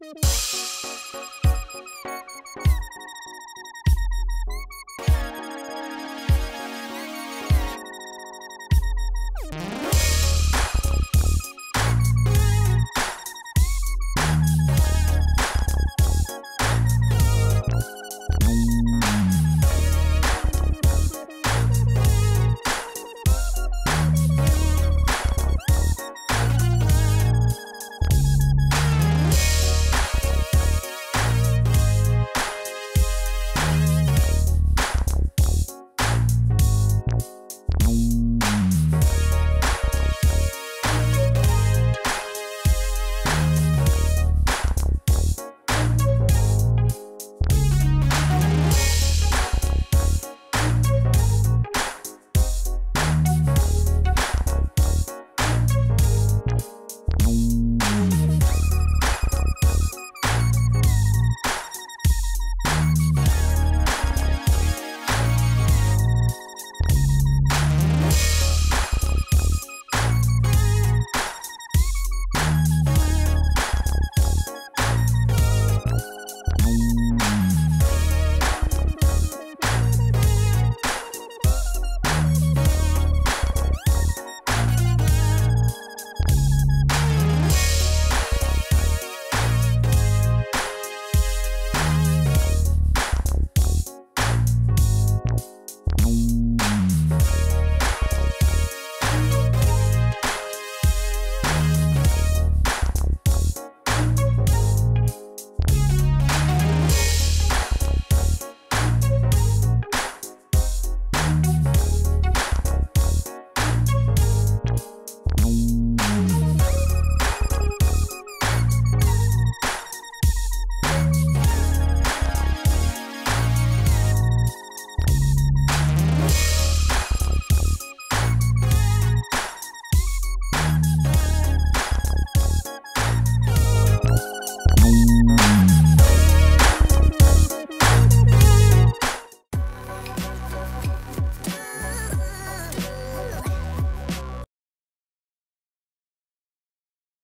Música